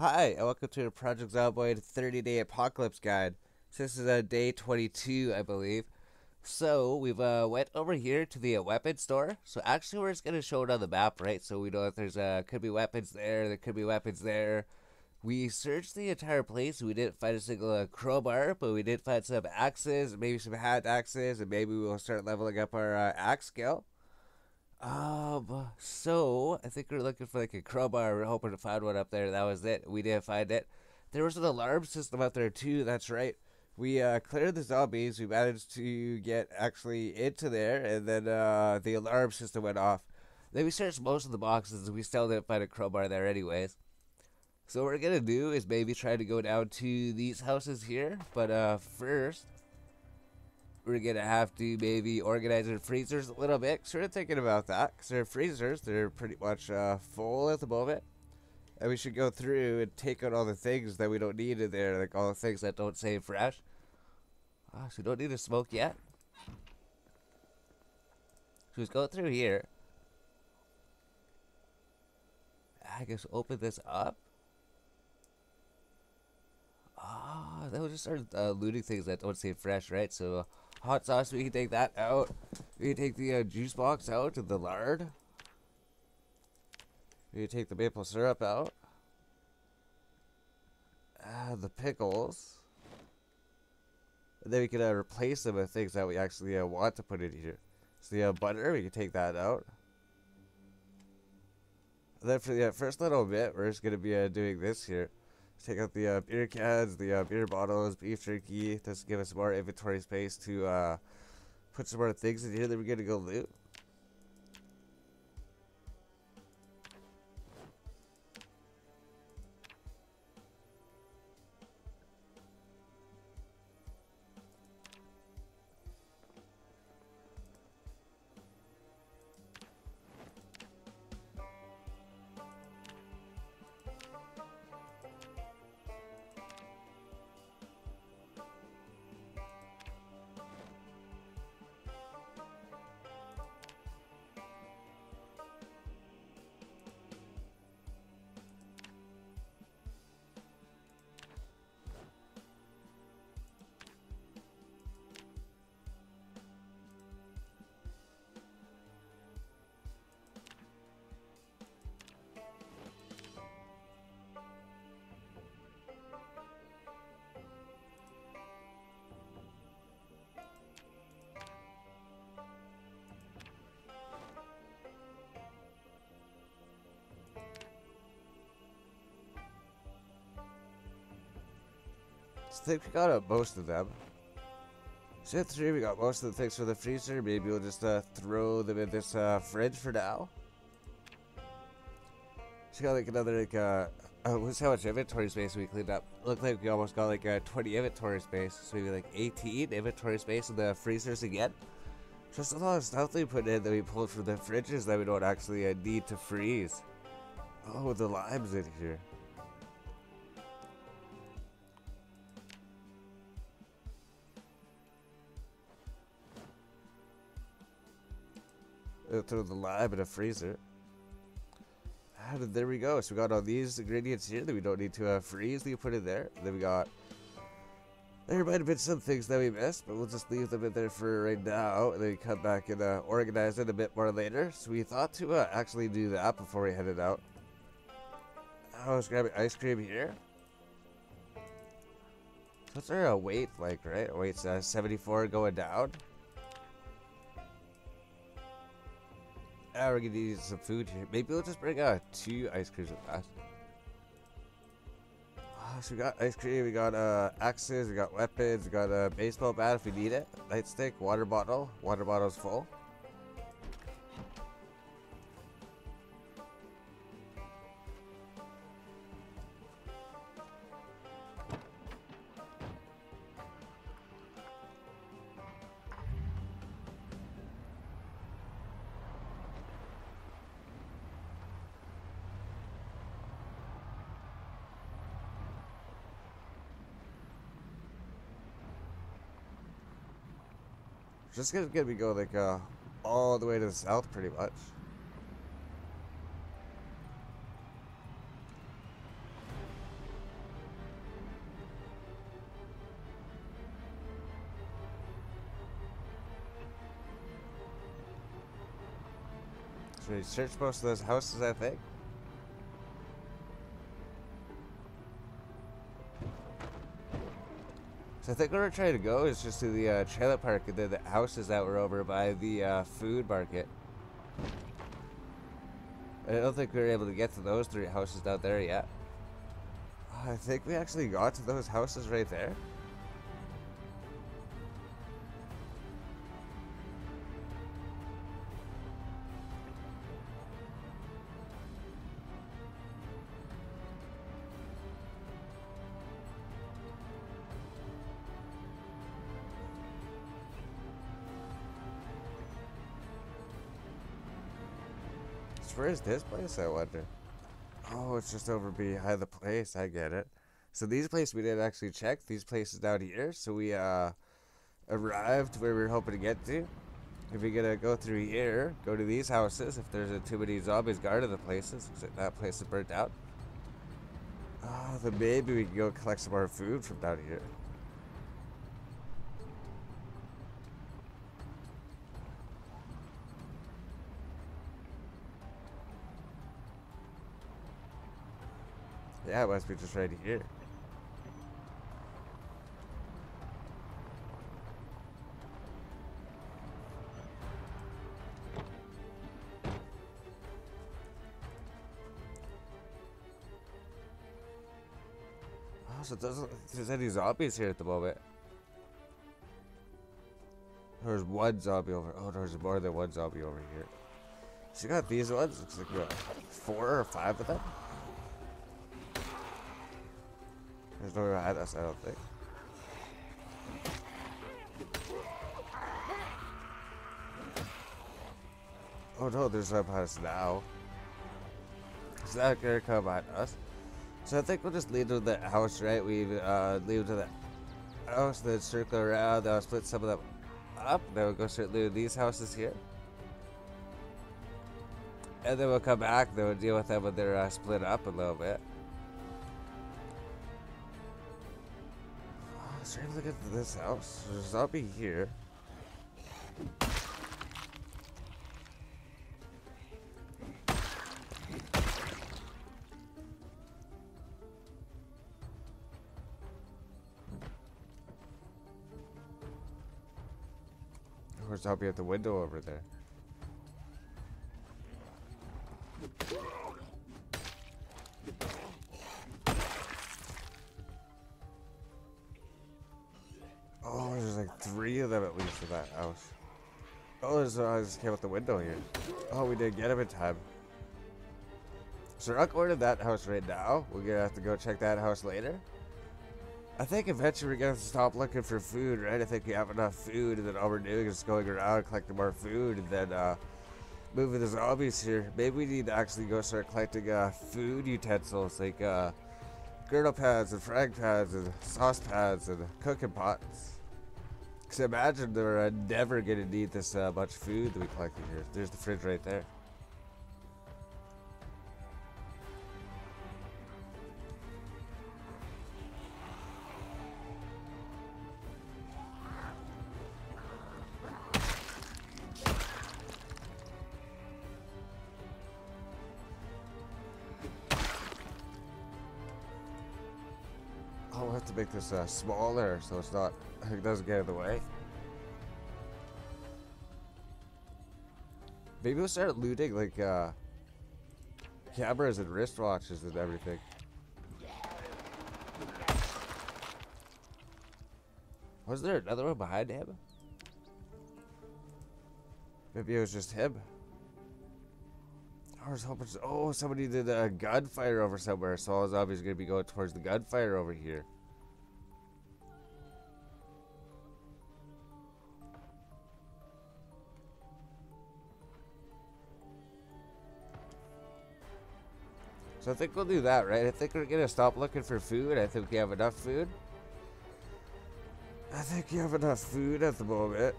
Hi, and welcome to the Project Zomboid 30 Day Apocalypse Guide. So this is uh, day 22, I believe. So we've uh, went over here to the uh, weapon store. So actually, we're just gonna show it on the map, right? So we know if there's uh, could be weapons there, there could be weapons there. We searched the entire place. We didn't find a single uh, crowbar, but we did find some axes, maybe some hand axes, and maybe we'll start leveling up our uh, axe skill. Um, so I think we're looking for like a crowbar. We're hoping to find one up there. That was it. We didn't find it. There was an alarm system up there too. That's right. We uh, cleared the zombies. We managed to get actually into there, and then uh, the alarm system went off. Then we searched most of the boxes. We still didn't find a crowbar there, anyways. So what we're gonna do is maybe try to go down to these houses here. But uh, first, we're gonna have to maybe organize our freezers a little bit. Sort of thinking about that, because our freezers they're pretty much uh, full at the moment, and we should go through and take out all the things that we don't need in there, like all the things that don't say fresh. Ah, so we don't need to smoke yet. So let's go through here. I guess open this up. Ah, then we'll just start uh, looting things that don't say fresh, right? So hot sauce, we can take that out. We can take the uh, juice box out the lard. We can take the maple syrup out. Uh, the pickles. And then we can uh, replace them with things that we actually uh, want to put in here. So the butter, we can take that out. And then for the uh, first little bit, we're just going to be uh, doing this here. Take out the uh, beer cans, the uh, beer bottles, beef jerky. Just give us more inventory space to uh, put some more things in here that we're gonna go loot. So think we got most of them. Set three, we got most of the things for the freezer. Maybe we'll just uh, throw them in this uh, fridge for now. She got like another like uh, uh what's how much inventory space we cleaned up? Looked like we almost got like uh, 20 inventory space, so maybe like 18 inventory space in the freezers again. Just a lot of stuff they put in that we pulled from the fridges that we don't actually uh, need to freeze. Oh, the limes in here. Uh, throw the lime in a freezer. And there we go. So we got all these ingredients here that we don't need to uh, freeze. We put in there. Then we got. There might have been some things that we missed, but we'll just leave them in there for right now, and then we come back and uh, organize it a bit more later. So we thought to uh, actually do that before we headed out. I was grabbing ice cream here. What's our weight like, right? Weight's uh, 74 going down. Ah, we're gonna need some food here. Maybe we'll just bring uh, two ice creams with that. Ah, so we got ice cream, we got uh, axes, we got weapons, we got a baseball bat if we need it, nightstick, water bottle. Water bottle's full. Just gonna be go like uh, all the way to the south pretty much. Should we search most of those houses, I think? So I think where we're trying to go is just to the uh, trailer park and then the houses that were over by the uh, food market. I don't think we were able to get to those three houses down there yet. I think we actually got to those houses right there. Where is this place, I wonder? Oh, it's just over behind the place. I get it. So these places we didn't actually check. These places down here. So we uh arrived where we were hoping to get to. If we gotta go through here, go to these houses. If there's a too many zombies guarding the places, because that place is burnt out. Oh, then maybe we can go collect some more food from down here. Yeah, it must be just right here. Oh, so doesn't there's any zombies here at the moment. There's one zombie over. Oh, there's more than one zombie over here. She got these ones. Looks like what, four or five of them. Way behind us, I don't think. Oh no, there's no behind us now. Is that gonna come behind us? So I think we'll just leave to the house, right? We uh, leave to the house, then circle around, then I'll split some of them up, then we'll go straight to these houses here. And then we'll come back, then we'll deal with them when they're uh, split up a little bit. Try to look at this house. There's zombie here. There's zombie at the window over there. Them at least in that house. Oh, there's, uh, I just came out the window here. Oh, we didn't get him in time. So going to that house right now. We're gonna have to go check that house later. I think eventually we're gonna stop looking for food, right? I think we have enough food, and then all we're doing is going around collecting more food, and then uh, moving the zombies here. Maybe we need to actually go start collecting uh, food utensils like uh, girdle pads and frying pads, and sauce pads and cooking pots. Cause imagine they're uh, never gonna need this uh, much food that we collected here. There's the fridge right there. We'll have to make this uh, smaller so it's not, it doesn't get in the way. Maybe we'll start looting like uh, cameras and wristwatches and everything. Was there another one behind him? Maybe it was just him. I was hoping. oh, somebody did a gunfire over somewhere, so all zombies are gonna be going towards the gunfire over here. So I think we'll do that, right? I think we're gonna stop looking for food. I think we have enough food. I think you have enough food at the moment.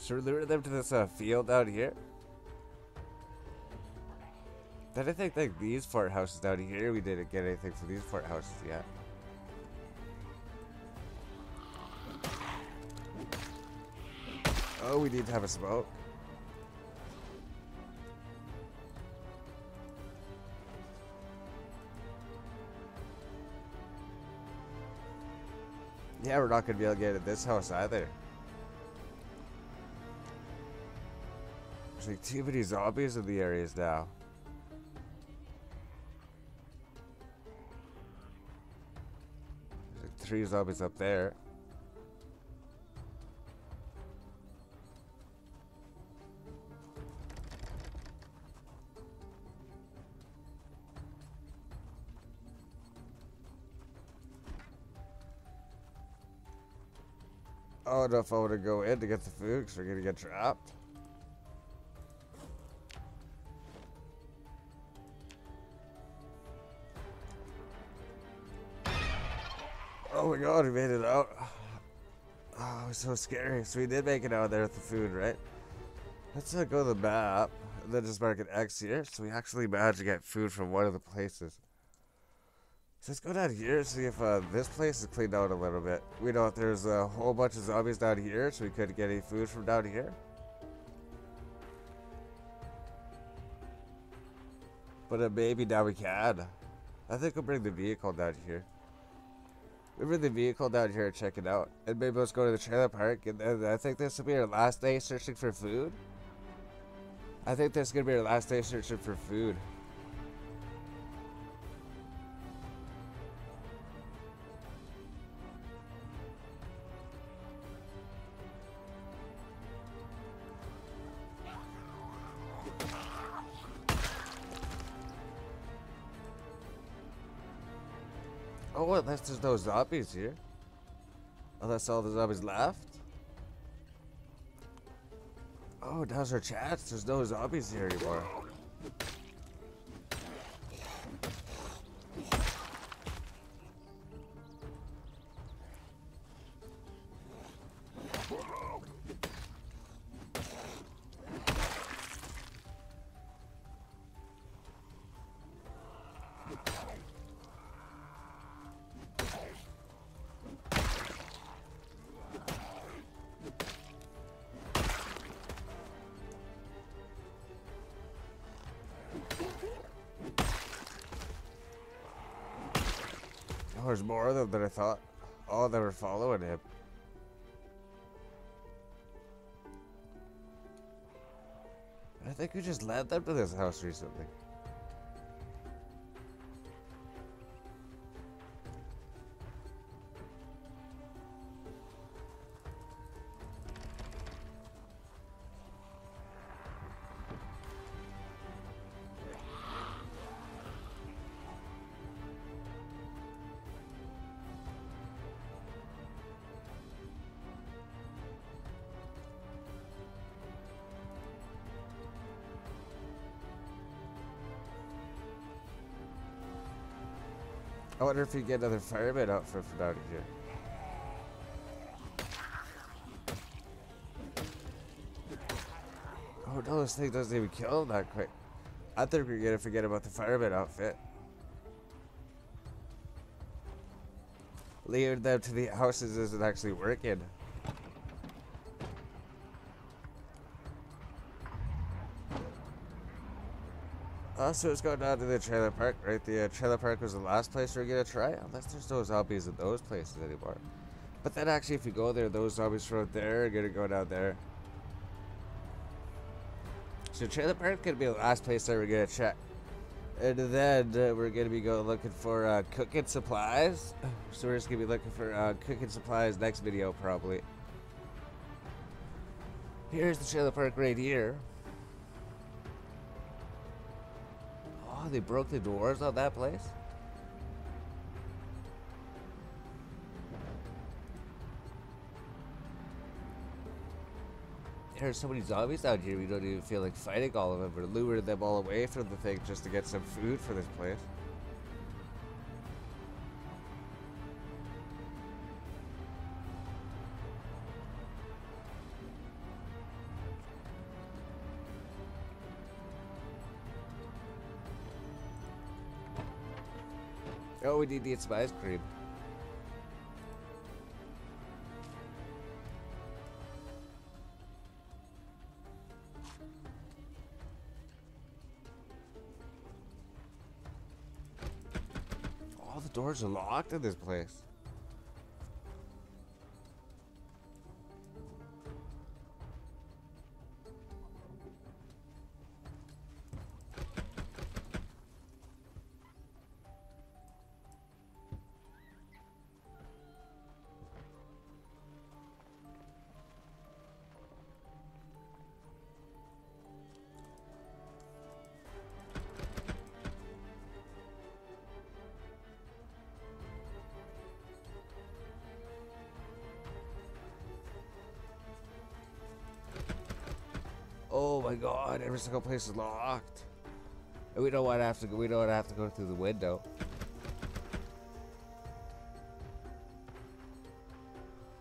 Should we lure them to this uh, field out here? I think like these fort houses down here, we didn't get anything from these fort houses yet. Oh, we need to have a smoke. Yeah, we're not gonna be able to get in this house either. There's like too many zombies in the areas now. Like three zombies up there. I don't know if I want to go in to get the food because we're gonna get trapped. God, we made it out. Oh, it was so scary. So we did make it out there with the food, right? Let's uh, go to the map and then just mark an X here. So we actually managed to get food from one of the places. So let's go down here and see if uh, this place is cleaned out a little bit. We know if there's a whole bunch of zombies down here, so we couldn't get any food from down here. But uh, maybe now we can. I think we'll bring the vehicle down here. Bring the vehicle down here and check it out. And maybe let's go to the trailer park. And then I think this will be our last day searching for food. I think this is going to be our last day searching for food. Unless there's no zombies here. Unless all the zombies left. Oh, now's our chance. There's no zombies here anymore. More of them than I thought. Oh, they were following him. I think we just led them to this house recently. Wonder if you get another fireman outfit from down here. Oh no, this thing doesn't even kill him that quick. I think we're gonna forget about the fireman outfit. Leaving them to the houses isn't actually working. Uh, so let's go down to the trailer park, right? The uh, trailer park was the last place we are gonna try, unless there's no zombies in those places anymore. But then actually, if you go there, those zombies from there are gonna go down there. So trailer park gonna be the last place that we're gonna check. And then uh, we're gonna be going looking for uh, cooking supplies. So we're just gonna be looking for uh, cooking supplies next video probably. Here's the trailer park right here. Oh, they broke the doors of that place? There's so many zombies out here, we don't even feel like fighting all of them. We're luring them all away from the thing just to get some food for this place. Oh, we need to eat some ice cream. All the doors are locked in this place. My god, every single place is locked. And we don't want to have to go, we don't want to have to go through the window.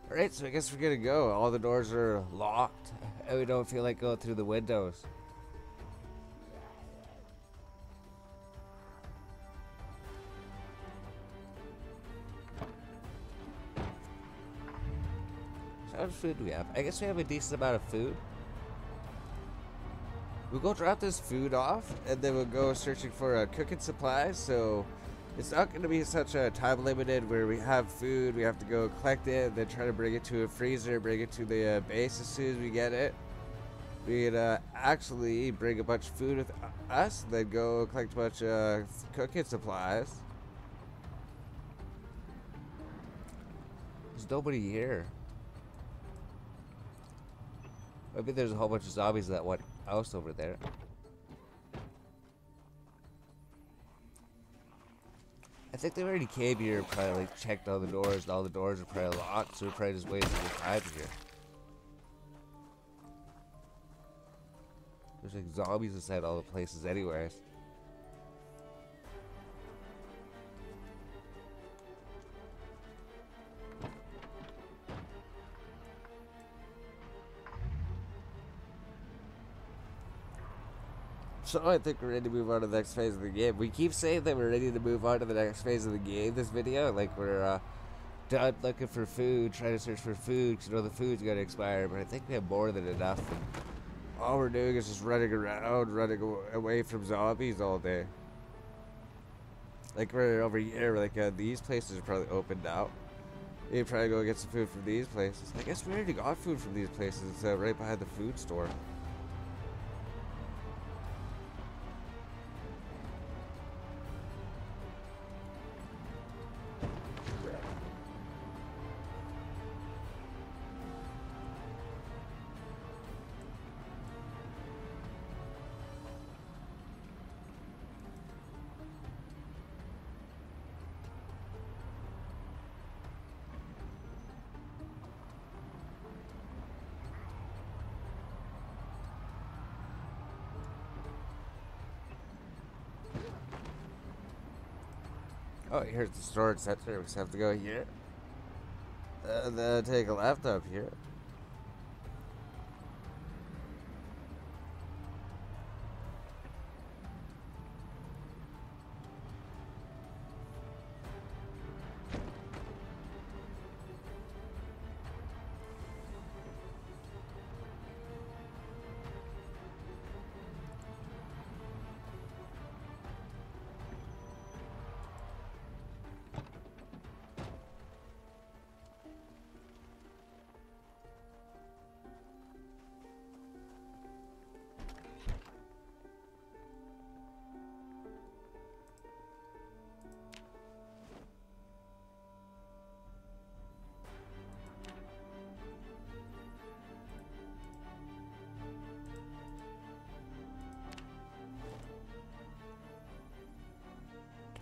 Alright, so I guess we're gonna go. All the doors are locked, and we don't feel like going through the windows. How much food do we have? I guess we have a decent amount of food. We'll go drop this food off, and then we'll go searching for uh, cooking supplies. So it's not going to be such a time limited where we have food, we have to go collect it, then try to bring it to a freezer, bring it to the uh, base as soon as we get it. We would uh, actually bring a bunch of food with us, then go collect a bunch of cooking supplies. There's nobody here. Maybe there's a whole bunch of zombies that one house over there. I think they already came here, probably like checked all the doors, and all the doors are probably locked, so we're probably just wasting time here. There's like zombies inside all the places anyways. So I think we're ready to move on to the next phase of the game. We keep saying that we're ready to move on to the next phase of the game. This video, like we're uh, done looking for food, trying to search for food, because you know the food's gonna expire. But I think we have more than enough. And all we're doing is just running around, running away from zombies all day. Like we're over here, like uh, these places are probably opened out. You probably go get some food from these places. I guess we already got food from these places. It's uh, right behind the food store. Oh, here's the storage center. We just have to go here. And then take a left up here.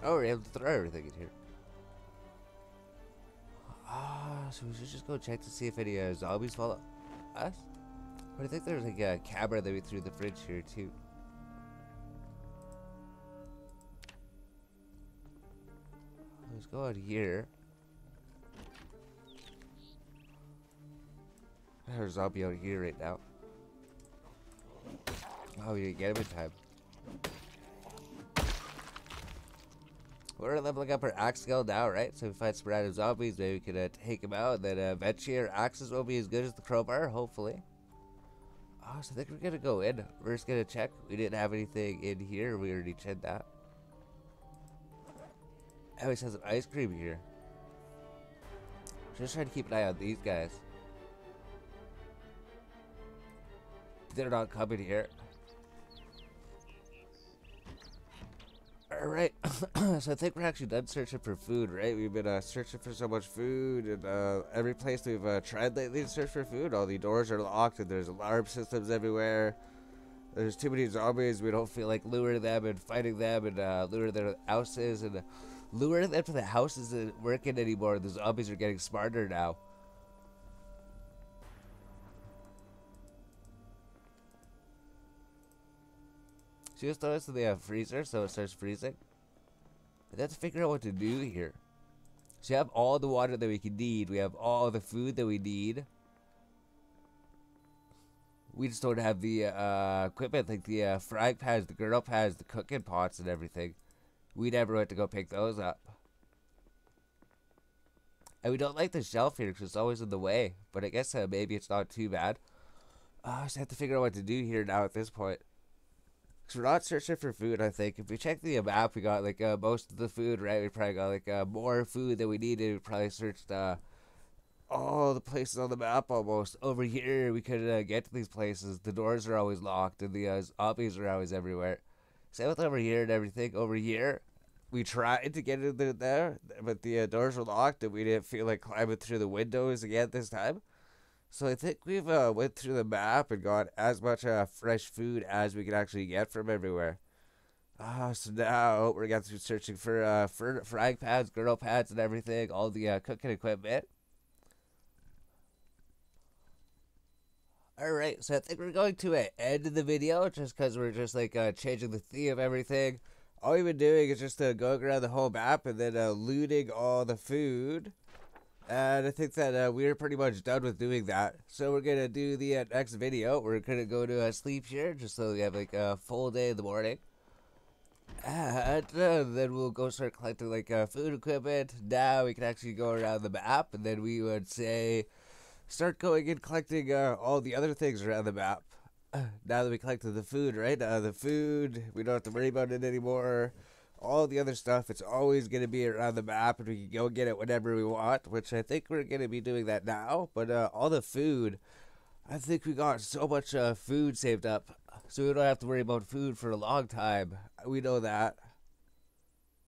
Oh, we're able to throw everything in here. Ah, so we should just go check to see if any uh, zombies follow us. But I think there's like a camera that we threw in the fridge here too. Let's go out here. There's a zombie out here right now. Oh, we didn't get him in time. We're leveling up our axe skill now, right? So if we find some random zombies, maybe we can uh, take them out. And then uh, eventually our axes will be as good as the crowbar, hopefully. Oh, so I think we're gonna go in. We're just gonna check. We didn't have anything in here. We already checked that. Always have some ice cream here. Just trying to keep an eye on these guys. They're not coming here. Alright, so I think we're actually done searching for food, right? We've been uh, searching for so much food, and uh, every place we've uh, tried lately to search for food, all the doors are locked, and there's alarm systems everywhere. There's too many zombies, we don't feel like luring them and fighting them and uh, luring their houses, and luring them to the house isn't working anymore. The zombies are getting smarter now. She just throw us in the freezer so it starts freezing. Have to figure out what to do here. So we have all the water that we can need. We have all the food that we need. We just don't have the uh, equipment like the uh, frying pans, the griddle pans, the cooking pots, and everything. We never went to go pick those up. And we don't like the shelf here because it's always in the way. But I guess uh, maybe it's not too bad. Uh, I just have to figure out what to do here now at this point. Cause we're not searching for food. I think if we check the map, we got like uh, most of the food. Right, we probably got like uh, more food than we needed. We probably searched uh, all the places on the map almost. Over here, we could uh, get to these places. The doors are always locked, and the uh, zombies are always everywhere. Same with over here and everything. Over here, we tried to get into there, but the uh, doors were locked, and we didn't feel like climbing through the windows again this time. So I think we've uh, went through the map and got as much uh, fresh food as we can actually get from everywhere. Uh, so now we're going to be searching for uh, for frying pans, griddle pans, and everything, all the uh, cooking equipment. Alright, so I think we're going to uh, end the video just because we're just like uh, changing the theme of everything. All we've been doing is just uh, going around the whole map and then uh, looting all the food. And I think that uh, we're pretty much done with doing that. So we're going to do the uh, next video. We're going to go to uh, sleep here just so we have like a full day in the morning. And uh, then we'll go start collecting like uh, food equipment. Now we can actually go around the map. And then we would say start going and collecting uh, all the other things around the map. now that we collected the food, right? Uh, the food, we don't have to worry about it anymore all the other stuff, it's always going to be around the map, and we can go get it whenever we want, which I think we're going to be doing that now. But uh, all the food, I think we got so much uh, food saved up, so we don't have to worry about food for a long time. We know that.